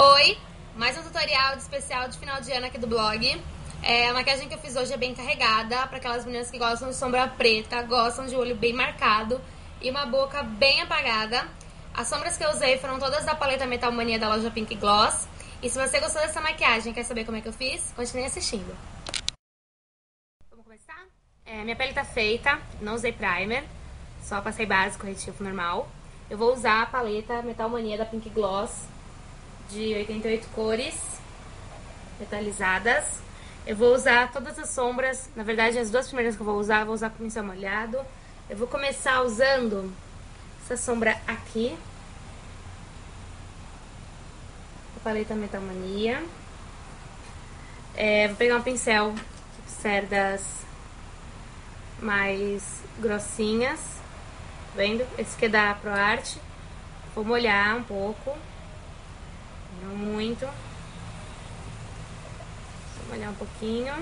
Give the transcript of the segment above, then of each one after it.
Oi, mais um tutorial de especial de final de ano aqui do blog. É, a maquiagem que eu fiz hoje é bem carregada, para aquelas meninas que gostam de sombra preta, gostam de olho bem marcado e uma boca bem apagada. As sombras que eu usei foram todas da paleta Metal Mania da loja Pink Gloss. E se você gostou dessa maquiagem quer saber como é que eu fiz, continue assistindo. Vamos começar? É, minha pele tá feita, não usei primer, só passei base, corretivo normal. Eu vou usar a paleta Metal Mania da Pink Gloss de 88 cores metalizadas. Eu vou usar todas as sombras, na verdade as duas primeiras que eu vou usar, eu vou usar com pincel molhado. Eu vou começar usando essa sombra aqui. A paleta Metamania. É, vou pegar um pincel cerdas mais grossinhas, vendo? Esse aqui é da ProArt. Vou molhar um pouco. Muito. Vou molhar um pouquinho.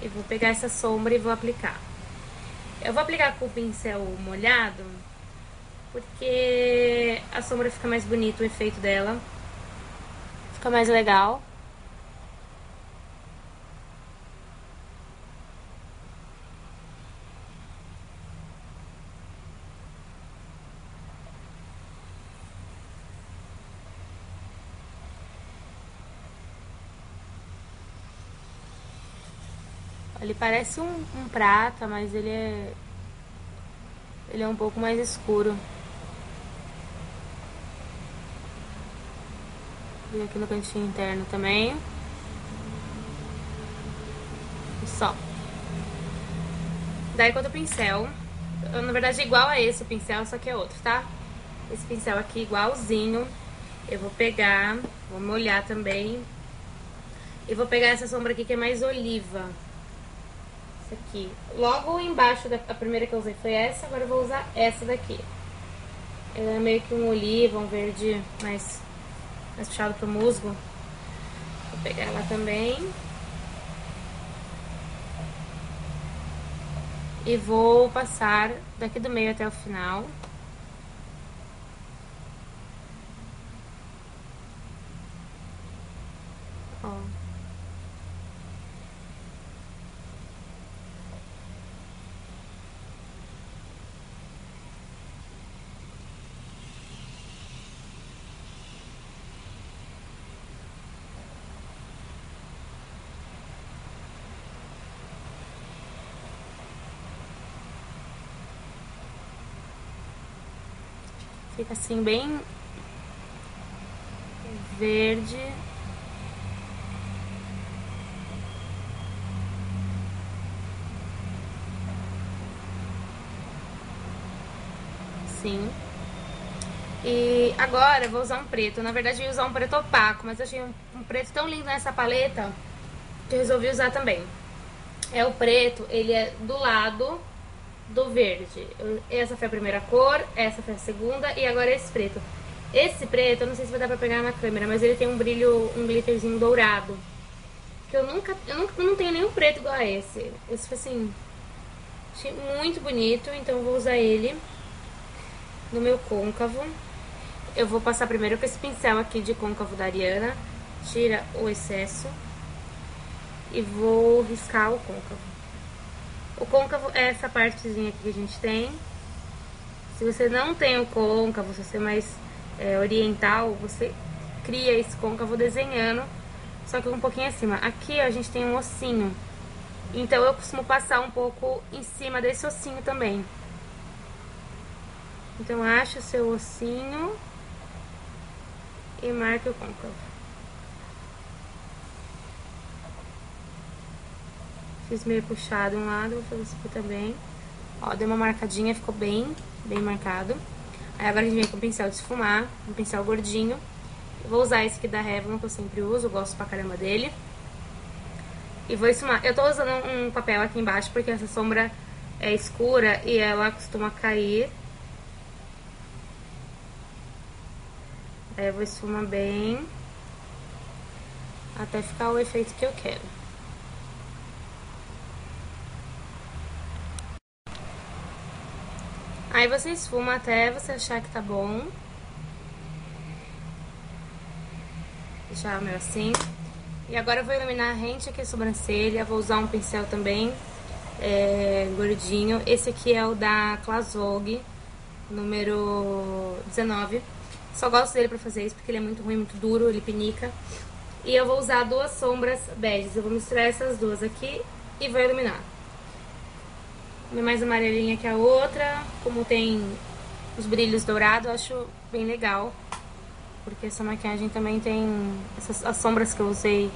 E vou pegar essa sombra e vou aplicar. Eu vou aplicar com o pincel molhado, porque a sombra fica mais bonito, o efeito dela. Fica mais legal. Ele parece um, um, prata, mas ele é. Ele é um pouco mais escuro. E aqui no cantinho interno também. Só. Daí com outro pincel. Na verdade é igual a esse pincel, só que é outro, tá? Esse pincel aqui igualzinho. Eu vou pegar, vou molhar também. E vou pegar essa sombra aqui que é mais oliva aqui. Logo embaixo da primeira que eu usei foi essa, agora eu vou usar essa daqui. Ela é meio que um oliva, um verde mais, mais puxado pro musgo. Vou pegar ela também. E vou passar daqui do meio até o final. Ó. Fica assim bem verde. Sim. E agora eu vou usar um preto. Na verdade eu ia usar um preto opaco, mas eu achei um, um preto tão lindo nessa paleta que eu resolvi usar também. É o preto, ele é do lado do verde. Essa foi a primeira cor, essa foi a segunda e agora esse preto. Esse preto, eu não sei se vai dar pra pegar na câmera, mas ele tem um brilho, um glitterzinho dourado. Que eu nunca, eu nunca eu não tenho nenhum preto igual a esse. Esse foi assim, achei muito bonito, então eu vou usar ele no meu côncavo. Eu vou passar primeiro com esse pincel aqui de côncavo da Ariana, tira o excesso e vou riscar o côncavo. O côncavo é essa partezinha aqui que a gente tem. Se você não tem o côncavo, se você é mais é, oriental, você cria esse côncavo desenhando, só que um pouquinho acima. Aqui ó, a gente tem um ossinho, então eu costumo passar um pouco em cima desse ossinho também. Então acha o seu ossinho e marque o côncavo. Fiz meio puxado um lado, vou fazer isso aqui também. Ó, deu uma marcadinha, ficou bem, bem marcado. Aí agora a gente vem com o pincel de esfumar, um pincel gordinho. Eu vou usar esse aqui da Revlon, que eu sempre uso, gosto pra caramba dele. E vou esfumar. Eu tô usando um papel aqui embaixo, porque essa sombra é escura e ela costuma cair. Aí eu vou esfumar bem, até ficar o efeito que eu quero. Aí você esfuma até você achar que tá bom. deixar o meu assim. E agora eu vou iluminar rente aqui a sobrancelha, vou usar um pincel também, é, gordinho. Esse aqui é o da Class Vogue, número 19. Só gosto dele pra fazer isso porque ele é muito ruim, muito duro, ele pinica. E eu vou usar duas sombras beges. Eu vou misturar essas duas aqui e vou iluminar. Uma mais amarelinha que a outra. Como tem os brilhos dourados, eu acho bem legal. Porque essa maquiagem também tem... Essas, as sombras que eu usei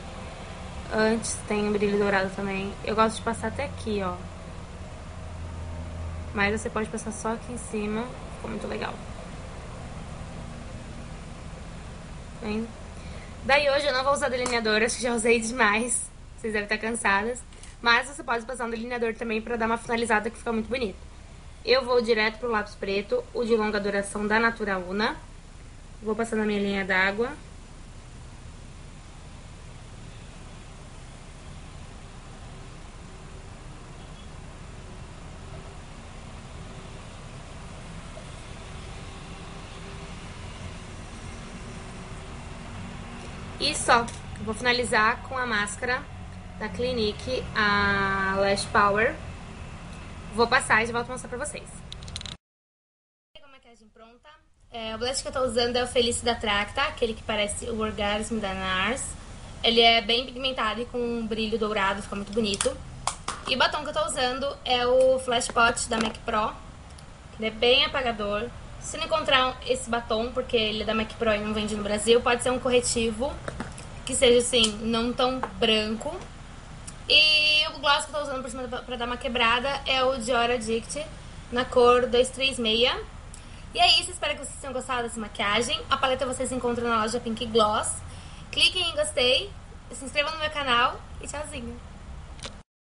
antes tem brilho dourado também. Eu gosto de passar até aqui, ó. Mas você pode passar só aqui em cima. Ficou muito legal. Hein? Daí hoje eu não vou usar delineador, acho que já usei demais. Vocês devem estar cansadas. Mas você pode passar um delineador também pra dar uma finalizada que fica muito bonito. Eu vou direto pro lápis preto, o de longa duração da Natura Una. Vou passar na minha linha d'água. E só. Vou finalizar com a máscara da Clinique, a Lash Power. Vou passar e já volto a mostrar pra vocês. Com a maquiagem pronta. É, o blush que eu tô usando é o Felice da Tracta, aquele que parece o Orgasmo da NARS. Ele é bem pigmentado e com um brilho dourado, fica muito bonito. E o batom que eu tô usando é o Flash Pot da MAC Pro. Ele é bem apagador. Se não encontrar esse batom, porque ele é da MAC Pro e não vende no Brasil, pode ser um corretivo que seja assim, não tão branco. E o gloss que eu tô usando por cima pra dar uma quebrada é o Dior Addict, na cor 236. E é isso, espero que vocês tenham gostado dessa maquiagem. A paleta vocês encontram na loja Pink Gloss. Cliquem em gostei, se inscrevam no meu canal e tchauzinho!